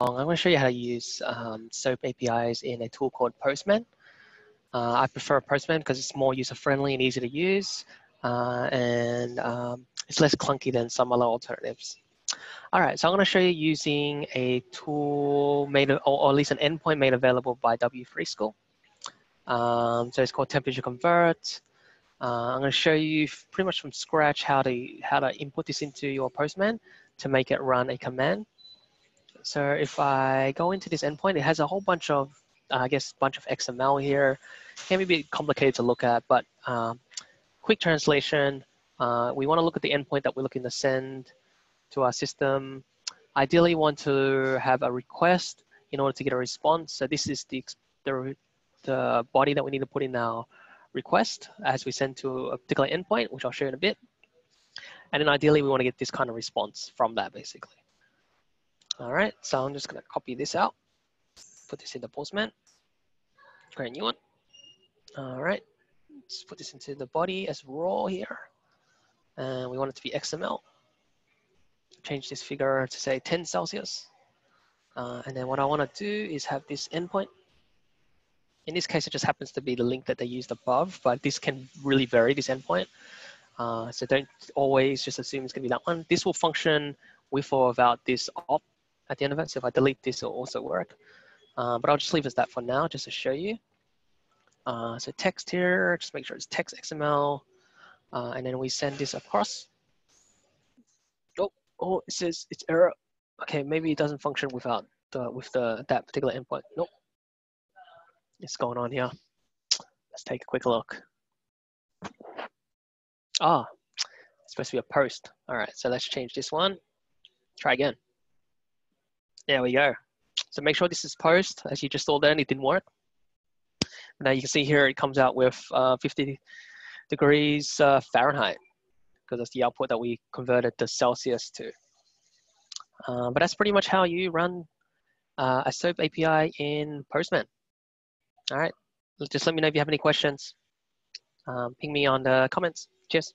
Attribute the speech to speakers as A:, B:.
A: I'm going to show you how to use um, SOAP APIs in a tool called Postman. Uh, I prefer Postman because it's more user-friendly and easy to use, uh, and um, it's less clunky than some other alternatives. All right, so I'm going to show you using a tool made, or, or at least an endpoint made available by W3 School. Um, so it's called Temperature Convert. Uh, I'm going to show you pretty much from scratch how to how to input this into your Postman to make it run a command. So if I go into this endpoint, it has a whole bunch of, uh, I guess, bunch of XML here. Can be a bit complicated to look at, but um, quick translation, uh, we want to look at the endpoint that we're looking to send to our system. Ideally, want to have a request in order to get a response. So this is the, the, the body that we need to put in our request as we send to a particular endpoint, which I'll show in a bit. And then ideally, we want to get this kind of response from that, basically. All right, so I'm just gonna copy this out, put this in the Postman, create a new one. All right, let's put this into the body as raw here. And we want it to be XML. Change this figure to say 10 Celsius. Uh, and then what I wanna do is have this endpoint. In this case, it just happens to be the link that they used above, but this can really vary, this endpoint. Uh, so don't always just assume it's gonna be that one. This will function with or without this op at the end of it. So if I delete this, it'll also work. Uh, but I'll just leave it as that for now, just to show you. Uh, so text here, just make sure it's text XML. Uh, and then we send this across. Oh, oh, it says it's error. Okay, maybe it doesn't function without the with the that particular endpoint. Nope. It's going on here. Let's take a quick look. Ah, it's supposed to be a post. All right, so let's change this one. Try again. There we go. So make sure this is post, as you just saw then, it didn't work. Now you can see here it comes out with uh, 50 degrees uh, Fahrenheit because that's the output that we converted the Celsius to. Uh, but that's pretty much how you run uh, a SOAP API in Postman. All right, just let me know if you have any questions. Um, ping me on the comments. Cheers.